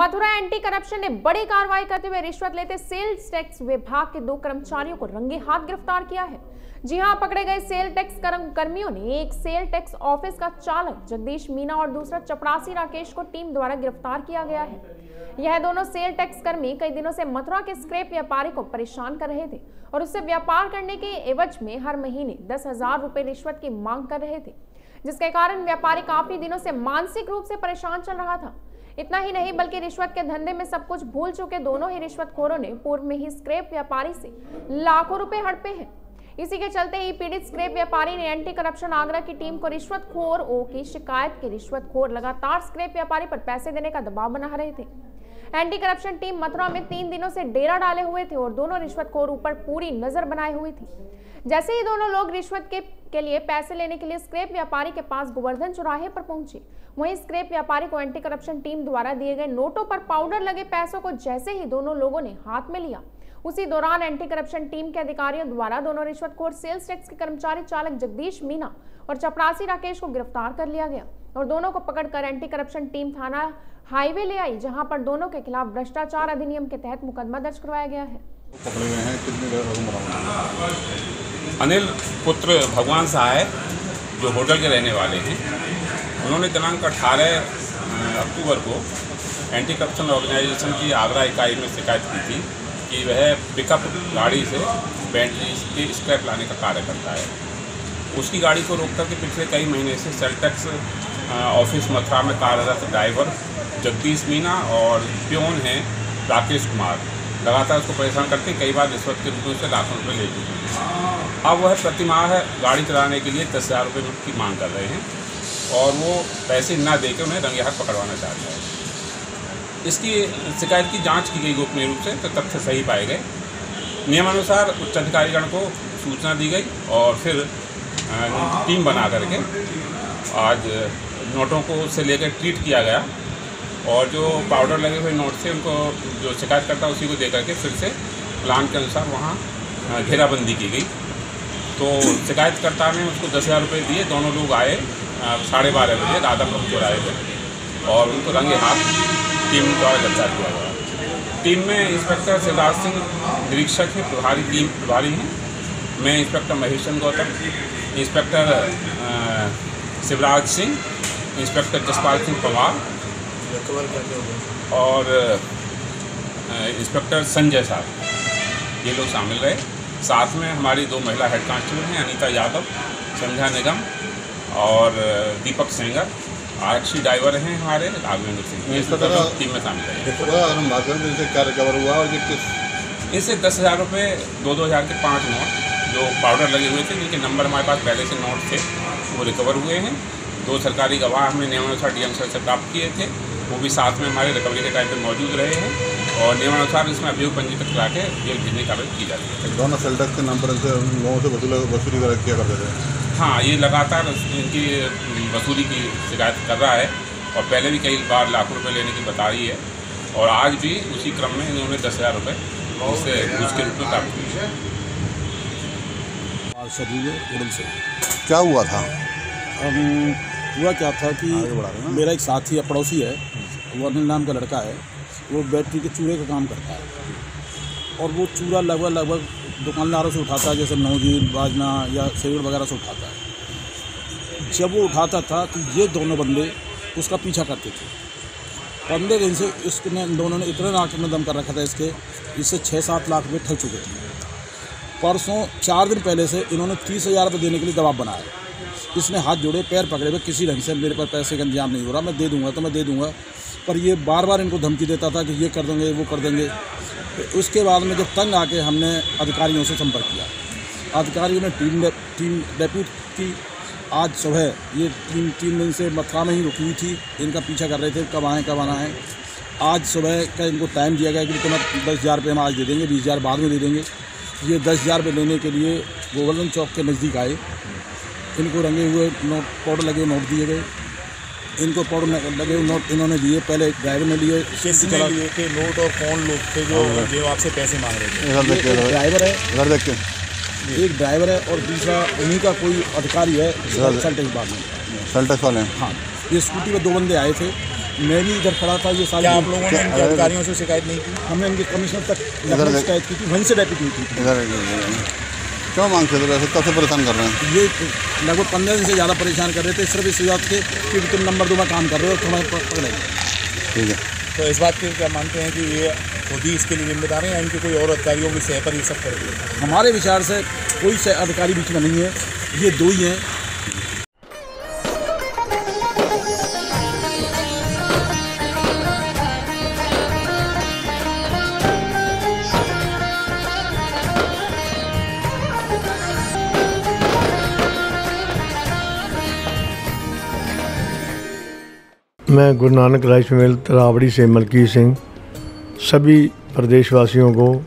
Mathura anti corruption ने बड़ी कार्रवाई करते हुए रिश्वत लेते सेल्स टैक्स विभाग के दो कर्मचारियों को रंगे हाथ गिरफ़्तार किया है। जी हाँ, पकड़े गए सेल टैक्स कर्मियों ने एक सेल टैक्स ऑफ़िस का चालक जगदीश मीना और दूसरा चपरासी राकेश को टीम द्वारा गिरफ़्तार किया गया है। यह दोनों सेल टैक्स कर्मी कई दिनों से मथुरा के स्क्रैप व्यापारी को परेशान कर रहे थे और उससे व्यापार करने के एवज में हर महीने दस हज़ार रुपए रिश्वत की मांग कर रहे थे, जिसके कारण व्यापारी काफ़ी दिनों से मानसिक रूप से परेशान चल रहा था। इतना ही नहीं, बल्कि रिश्वत के धंधे में सब कुछ भूल चुके दोनों ही रिश्वतखोरों ने पूर्व में ही स्क्रैप व्यापारी से लाखों रुपए हड़पे हैं। इसी के चलते ही पीड़ित स्क्रैप व्यापारी ने एंटी करप्शन आगरा की टीम को रिश्वतखोर ओ की शिकायत के रिश्वतखोर लगातार स्क्रैप व्यापारी पर पैसे देने का दबाव बना रहे थे। एंटी करप्शन टीम मथुरा में तीन दिनों से डेरा डाले हुए थे और दोनों रिश्वतखोर ऊपर पूरी नज़र बनाए हुई थी। जैसे ही दोनों लोग रिश्वत के, के लिए पैसे लेने के लिए स्क्रैप व्यापारी के पास गोवर्धन चौराहे पर पहुँचे। वहीं स्क्रैप व्यापारी को एंटी करप्शन टीम द्वारा दिए गए नोटों पर पाउडर लगे पैसों को जैसे ही दोनों लोगों ने हाथ में लिया। उसी दौरान एंटी करप्शन टीम के अधिकारियों द्वारा दोनों रिश्वतखोर सेल्स टैक्स के कर्मचारी चालक जगदीश मीना और चपरासी राकेश को गिरफ़्तार कर लिया गया और दोनों को पकड़कर एंटी करप्शन टीम थाना हाईवे ले आई जहाँ पर दोनों के खिलाफ भ्रष्टाचार अधिनियम के तहत मुकदमा दर्ज करवाया गया है। अनिल पुत्र भगवान सहाय जो होटल के रहने वाले हैं, उन्होंने दिनांक अठारह अक्टूबर को एंटी करप्शन ऑर्गेनाइजेशन की आगरा इकाई में शिकायत की थी कि वह पिकअप गाड़ी से बैटरी के स्क्रैप लाने का कार्य करता है। उसकी गाड़ी को रोक करके पिछले कई महीने से सेल्टेक्स ऑफ़िस मथुरा में कार्यरत ड्राइवर जगदीश मीना और प्योन हैं राकेश कुमार। लगातार उसको परेशान करके कई बार रिश्वत के रूप में से लाखों रुपये ले चुके हैं। अब वह प्रतिमाह गाड़ी चलाने के लिए दस हज़ार रुपये की मांग कर रहे हैं और वो पैसे ना दे के उन्हें रंगे हाथ पकड़वाना चाहते हैं। इसकी शिकायत की जाँच की गई गोपनीय रूप से तो तथ्य सही पाए गए। नियमानुसार उच्च अधिकारीगण को सूचना दी गई और फिर टीम बना करके आज नोटों को से लेकर ट्रीट किया गया और जो पाउडर लगे हुए नोट थे, उनको जो शिकायत करता उसी को दे करके फिर से प्लान के अनुसार वहाँ घेराबंदी की गई। तो शिकायतकर्ता ने उसको दस हज़ार रुपये दिए, दोनों लोग आए साढ़े बारह बजे राधा प्रभु चौराहे पर और उनको रंगे हाथ, टीम द्वारा गिरफ़्तार किया गया। टीम में इंस्पेक्टर शिवराज सिंह, निरीक्षक हैं, प्रभारी टीम प्रभारी हैं। मैं inspector Mahesh Chand Gautam, inspector Shivraj Singh, inspector Jaspal Singh Pawar और इंस्पेक्टर संजय साहब। ये लोग शामिल रहे। साथ में हमारी दो महिला हेड कांस्टेबल हैं अनीता यादव संध्या निगम और दीपक सेंगर। आरक्षी ड्राइवर हैं हमारे राघवेंद्र सिंह। टीम में शामिल रहे क्या रिकवर हुआ और इससे दस हज़ार रुपये दो दो हज़ार के पाँच नोट जो पाउडर लगे हुए थे जिनके नंबर हमारे पास पहले से नोट थे वो रिकवर हुए हैं। दो सरकारी गवाह हमने नियमानुसार डी एम सर से प्राप्त किए थे वो भी साथ में हमारे रिकवरी के टाइम पर मौजूद रहे हैं। और नियमानुसार इसमें अभियोग पंजीकृत करा के जेल भेजने की कार्रवाई की जाती है। दोनों सेल्टस के नंबर से लोगों से वसूल वसूली किया करते थे? हाँ ये लगातार इनकी वसूली की शिकायत कर रहा है और पहले भी कई बार लाखों रुपये लेने की बता रही है और आज भी उसी क्रम में इन्होंने दस हज़ार रुपये उससे घूस के रूप में प्राप्त किए क्या हुआ था? हुआ क्या था कि मेरा एक साथी है पड़ोसी है वो अनिल नाम का लड़का है। वो बैटरी के चूड़े का काम करता है। और वो चूड़ा लगभग लगभग दुकानदारों से उठाता है, जैसे नौजीन बाजना या सेवड़ वगैरह से उठाता है। जब वो उठाता था तो ये दोनों बंदे उसका पीछा करते थे। पंद्रह दिन से इसने दोनों ने इतने नाक में दम कर रखा था इसके इससे छः सात लाख रुपये ठग चुके थे। परसों, चार दिन पहले से इन्होंने तीस हज़ार रुपये देने के लिए दबाव बनाया। इसने हाथ जोड़े, पैर पकड़े हुए किसी ढंग से। मेरे पर पैसे का इंतज़ाम नहीं हो रहा। मैं दे दूँगा तो मैं दे दूँगा। पर ये बार बार इनको धमकी देता था कि ये कर देंगे, वो कर देंगे। तो उसके बाद में जब तंग आके हमने अधिकारियों से संपर्क किया। अधिकारियों ने टीम टीम डेप्यूट की आज सुबह ये तीन तीन दिन से मथुरा में ही रुकी हुई थी। इनका पीछा कर रहे थे, कब आएँ, कब आना है। आज सुबह का इनको टाइम दिया गया कि तुम्हें दस हज़ार रुपये हम आज दे देंगे, बीस हज़ार बाद में दे देंगे। ये दस हज़ार रुपये लेने के लिए गोवर्धन चौक के नज़दीक आए। इनको रंगे हुए नोट पाउडर लगे हुए नोट दिए गए। इनको पाउडर लगे हुए नोट इन्होंने दिए। पहले ड्राइवर ने लिए किसने लिए थे नोट और कौन लोग थे जो हाँ। जो आपसे पैसे मांग रहे थे। ड्राइवर है। इधर देख के। एक ड्राइवर है और दूसरा उन्हीं का कोई अधिकारी है सेल्टेक्स बाद में। सेल्टेक्स वाले। हाँ ये स्कूटी में दो बंदे आए थे। मैं भी इधर खड़ा था ये क्या आप लोगों। ने इनके अधिकारियों से शिकायत नहीं की? हमने इनके कमिश्नर तक शिकायत की थी वहीं से डेप्यूटी हुई थी। क्यों मांगते थे वैसे कब से परेशान कर रहे हैं। ये लगभग पंद्रह दिन से ज़्यादा परेशान कर रहे थे सिर्फ़ इस बात के कि तुम नंबर दो में काम कर रहे हो थोड़ा पकड़े पकड़ेंगे ठीक है। तो इस बात के क्या मानते हैं कि ये खुद ही इसके लिए जिम्मेदार हैं या इनके कोई और अधिकारियों की सह पर ये सब कर हमारे विचार से कोई से अधिकारी बीच में नहीं है ये दो ही हैं। मैं गुरु नानक राइस मिल तरावड़ी से मलकीत सिंह, सभी प्रदेशवासियों को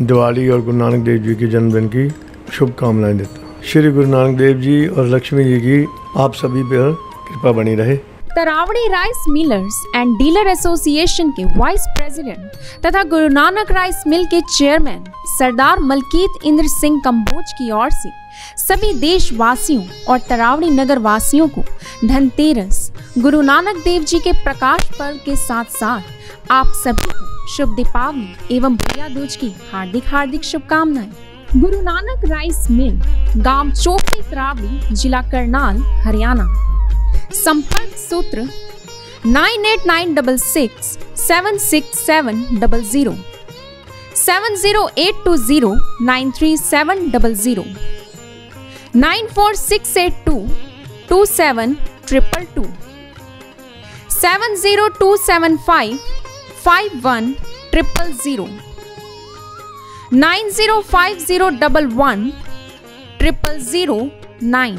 दिवाली और गुरु नानक देव जी के जन्मदिन की शुभकामनाएँ देता हूँ। श्री गुरु नानक देव जी और लक्ष्मी जी की आप सभी पर कृपा बनी रहे। Taraori rice millers and dealer association के वाइस प्रेसिडेंट तथा गुरु नानक राइस मिल के चेयरमैन सरदार मलकीत इंद्र सिंह कंबोज की ओर से सभी देशवासियों और तरावड़ी नगर वासियों को धनतेरस गुरु नानक देव जी के प्रकाश पर्व के साथ साथ आप सभी को शुभ दीपावली एवं भैया दूज की हार्दिक हार्दिक शुभकामनाएँ। गुरु नानक राइस मिल गाँव चोपड़ी तरावड़ी जिला करनाल, हरियाणा। संपर्क सूत्र nine eight nine double six seven six seven double zero, seven zero eight two zero nine three seven double zero, nine four six eight two two seven triple two, seven zero two seven five five one triple zero, nine zero five zero double one triple zero nine.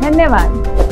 धन्यवाद।